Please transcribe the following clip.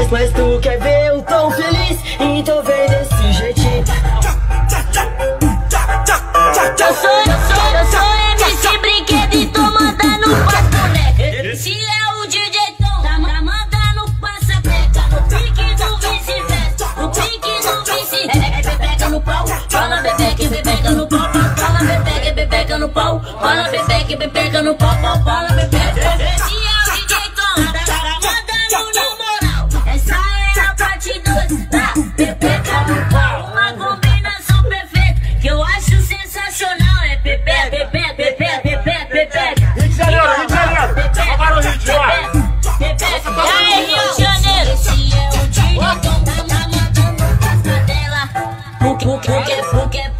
Mas, mas tu quer ver eu tão feliz Então vem desse jeitinho Eu sou, eu sou, eu sou MC Brinquedo e tô mandando pras bonecas. Se é o DJ Tom, tá, tá mandando passa peca. No pique do vice-versa, no pique do vice É bebeca no pau, fala bebeca, bebeca no pau. Fala bebeca, bebeca no pau. Fala bebeca, bebeca no pau, fala bebeca. É a parte 2 da bebeca no pau. Uma combinação perfeita que eu acho sensacional. É bebeca, bebeca, bebeca, bebeca, bebeca. Rio de Janeiro, Rio de Janeiro. Agora o Rio de Janeiro. E aí, Rio de Janeiro? Esse é o DJ Tom, tá mandando pasta dela. Porque, porque, porque, porque,